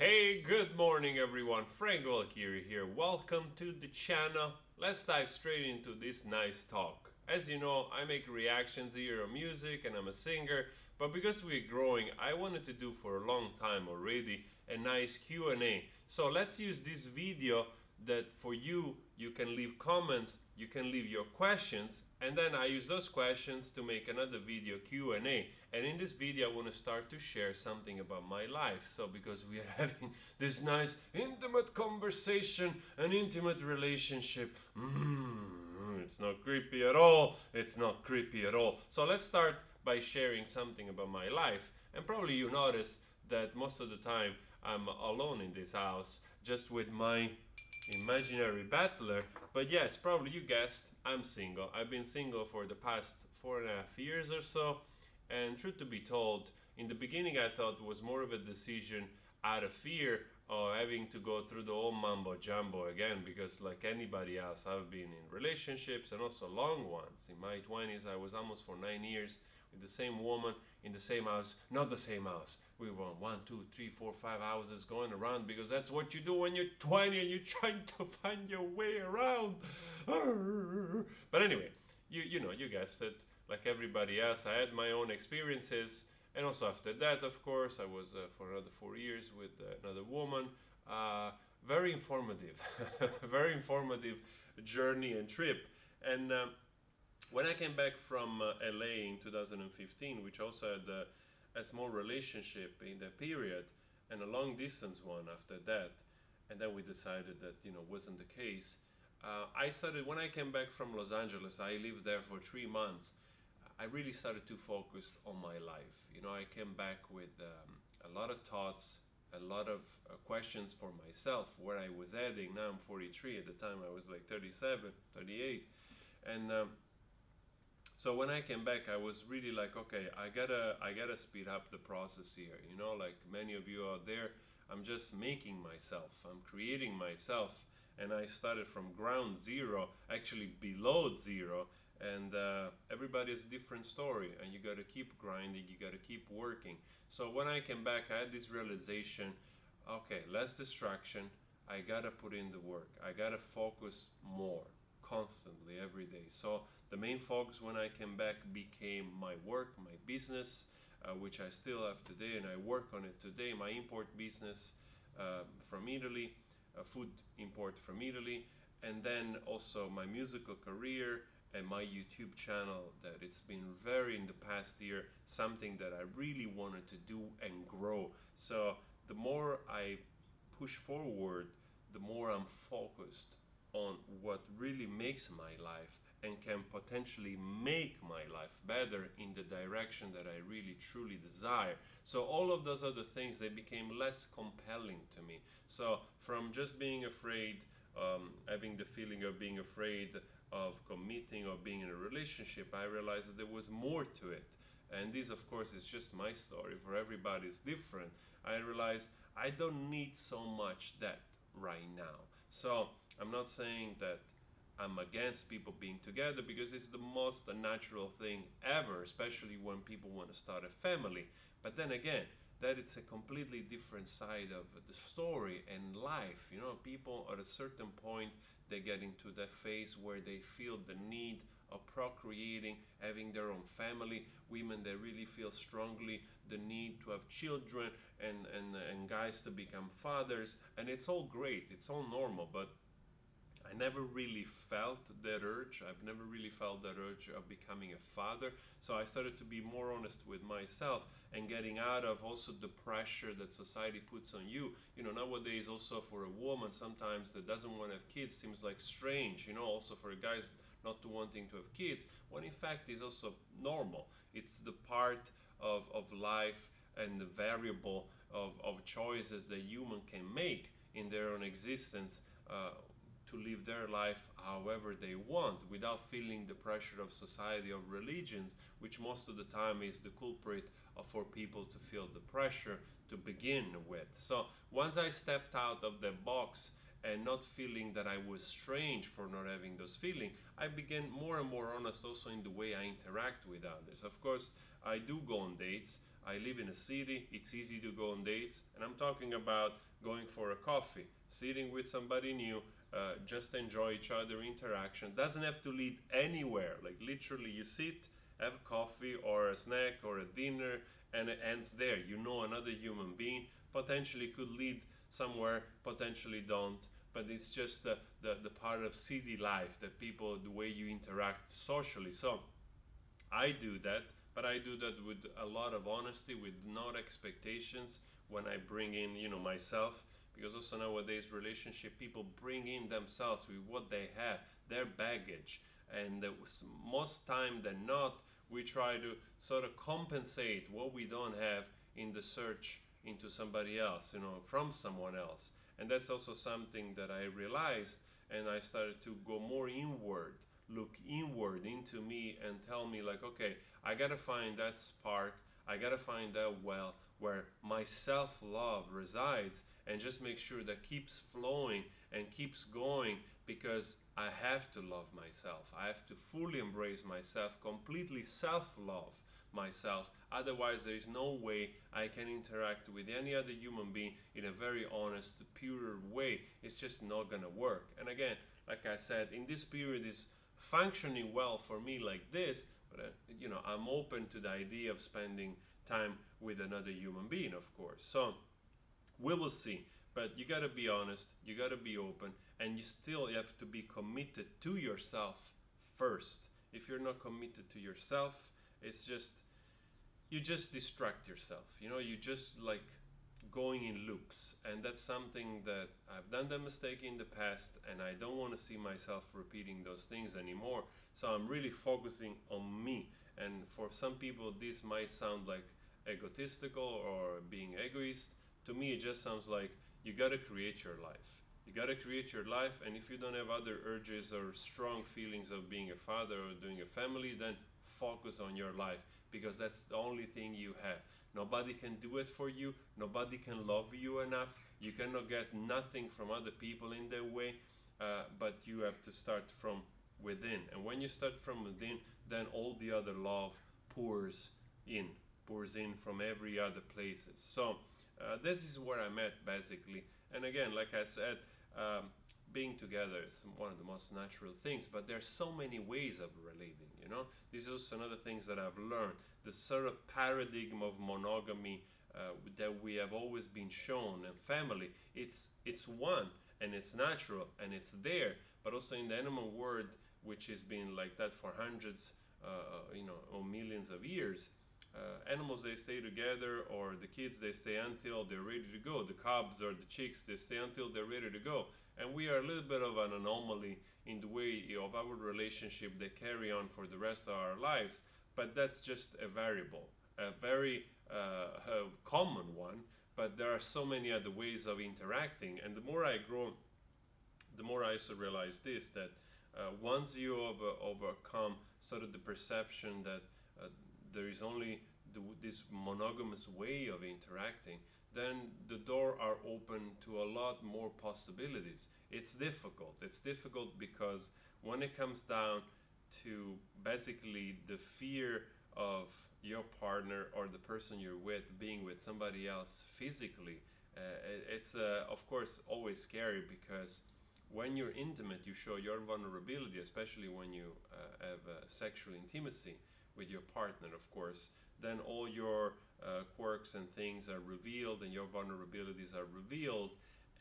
Hey, good morning everyone. Frank Valchiria here. Welcome to the channel. Let's dive straight into this nice talk. As you know, I make reactions here on music and I'm a singer, but because we're growing, I wanted to do for a long time already a nice Q&A. So let's use this video that for you, you can leave comments, you can leave your questions, and then I use those questions to make another video Q&A. And in this video, I want to start to share something about my life. So because we are having this nice intimate conversation, an intimate relationship, mm, it's not creepy at all. It's not creepy at all. So let's start by sharing something about my life. And probably you notice that most of the time I'm alone in this house, just with my imaginary battler. But yes, probably you guessed, I'm single. I've been single for the past four and a half years or so. And truth to be told, in the beginning I thought it was more of a decision out of fear of having to go through the whole mumbo jumbo again because like anybody else I've been in relationships and also long ones. In my 20s I was almost for nine years with the same woman in the same house, not the same house. We were one, two, three, four, five houses going around because that's what you do when you're 20 and you're trying to find your way around. But anyway, you you know, you guessed it. Like everybody else, I had my own experiences, and also after that, of course, I was uh, for another four years with uh, another woman. Uh, very informative, very informative journey and trip. And um, when I came back from uh, LA in 2015, which also had uh, a small relationship in that period and a long distance one after that, and then we decided that you know wasn't the case. Uh, I started when I came back from Los Angeles. I lived there for three months. I really started to focus on my life. You know, I came back with um, a lot of thoughts, a lot of uh, questions for myself, where I was heading. Now I'm 43. At the time, I was like 37, 38, and um, so when I came back, I was really like, okay, I gotta, I gotta speed up the process here. You know, like many of you out there, I'm just making myself, I'm creating myself, and I started from ground zero, actually below zero, and uh, everybody has a different story, and you gotta keep grinding, you gotta keep working. So when I came back, I had this realization, okay, less distraction, I gotta put in the work, I gotta focus more constantly every day. So the main focus when I came back became my work, my business, uh, which I still have today, and I work on it today. My import business uh, from Italy, uh, food import from Italy, and then also my musical career and my YouTube channel that it's been very in the past year something that I really wanted to do and grow. So the more I push forward, the more I'm focused on what really makes my life and can potentially make my life better in the direction that I really truly desire. So all of those other things they became less compelling to me. So from just being afraid, um, having the feeling of being afraid of committing or being in a relationship, I realized that there was more to it. And this, of course, is just my story. For everybody, it's different. I realized I don't need so much that right now. So I'm not saying that I'm against people being together because it's the most natural thing ever, especially when people want to start a family. But then again, that it's a completely different side of the story and life. You know, people at a certain point they get into that phase where they feel the need of procreating, having their own family. Women they really feel strongly the need to have children and, and, and guys to become fathers. And it's all great, it's all normal, but I never really felt that urge. I've never really felt that urge of becoming a father. So I started to be more honest with myself and getting out of also the pressure that society puts on you. You know, nowadays also for a woman sometimes that doesn't want to have kids seems like strange, you know, also for a guys not to wanting to have kids, when in fact is also normal. It's the part of, of life and the variable of, of choices that human can make in their own existence uh, to live their life however they want without feeling the pressure of society of religions which most of the time is the culprit for people to feel the pressure to begin with so once i stepped out of the box and not feeling that i was strange for not having those feelings i began more and more honest also in the way i interact with others of course i do go on dates I live in a city, it's easy to go on dates, and I'm talking about going for a coffee, sitting with somebody new, uh, just enjoy each other interaction. Doesn't have to lead anywhere. Like literally, you sit, have coffee or a snack or a dinner, and it ends there. You know another human being potentially could lead somewhere, potentially don't. But it's just the, the, the part of city life that people, the way you interact socially. So I do that, but I do that with a lot of honesty, with no expectations when I bring in, you know, myself. Because also nowadays, relationship people bring in themselves with what they have, their baggage, and most time than not, we try to sort of compensate what we don't have in the search into somebody else, you know, from someone else. And that's also something that I realized, and I started to go more inward, look inward into me, and tell me, like, okay, I gotta find that spark, I gotta find that well where my self love resides, and just make sure that keeps flowing and keeps going because I have to love myself. I have to fully embrace myself, completely self love myself. Otherwise, there is no way I can interact with any other human being in a very honest, pure way. It's just not gonna work. And again, like I said, in this period is functioning well for me like this, but uh, you know, I'm open to the idea of spending time with another human being, of course. So we will see. But you gotta be honest, you gotta be open, and you still have to be committed to yourself first. If you're not committed to yourself, it's just you just distract yourself. You know, you just like going in loops, and that's something that I've done the mistake in the past, and I don't want to see myself repeating those things anymore. So I'm really focusing on me. And for some people, this might sound like egotistical or being egoist. To me, it just sounds like you got to create your life. You got to create your life, and if you don't have other urges or strong feelings of being a father or doing a family, then focus on your life because that's the only thing you have. Nobody can do it for you, nobody can love you enough. You cannot get nothing from other people in their way, uh, but you have to start from within. And when you start from within, then all the other love pours in, pours in from every other places. So uh, this is where I'm at basically. And again, like I said, um, being together is one of the most natural things, but there's so many ways of relating, you know? This is also another things that I've learned. The sort of paradigm of monogamy uh, that we have always been shown and family, it's, it's one and it's natural and it's there, but also in the animal world, which has been like that for hundreds, uh, you know, or millions of years, uh, animals they stay together or the kids they stay until they're ready to go the cubs or the chicks they stay until they're ready to go and we are a little bit of an anomaly in the way of our relationship they carry on for the rest of our lives but that's just a variable a very uh, a common one but there are so many other ways of interacting. And the more i grow the more i also realize this that uh, once you over, overcome sort of the perception that uh, there is only the, this monogamous way of interacting, then the door are open to a lot more possibilities. It's difficult. It's difficult because when it comes down to basically the fear of your partner or the person you're with being with somebody else physically, uh, it's uh, of course always scary because when you're intimate, you show your vulnerability, especially when you uh, have uh, sexual intimacy with your partner, of course, then all your uh, quirks and things are revealed and your vulnerabilities are revealed.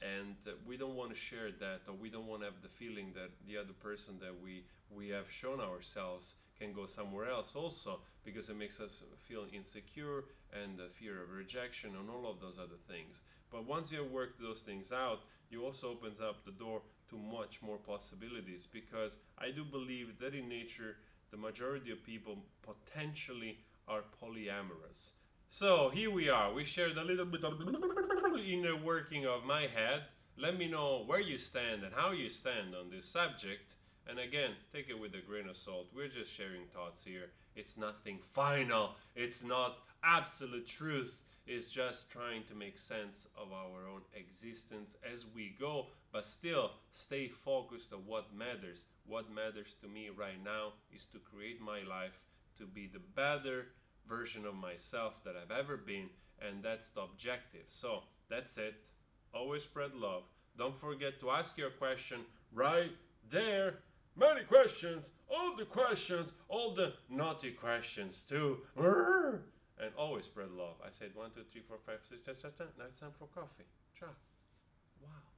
And uh, we don't want to share that, or we don't want to have the feeling that the other person that we, we have shown ourselves can go somewhere else also, because it makes us feel insecure and the fear of rejection and all of those other things. But once you worked those things out, you also opens up the door to much more possibilities because I do believe that in nature the majority of people potentially are polyamorous. So here we are. We shared a little bit of inner working of my head. Let me know where you stand and how you stand on this subject. And again, take it with a grain of salt. We're just sharing thoughts here. It's nothing final. It's not absolute truth. It's just trying to make sense of our own existence as we go, but still stay focused on what matters. What matters to me right now is to create my life to be the better version of myself that I've ever been, and that's the objective. So that's it. Always spread love. Don't forget to ask your question right there. Many questions, all the questions, all the naughty questions too. And always spread love. I said one, two, three, four, five, six, seven, seven. Now it's time for coffee. Ciao. Wow.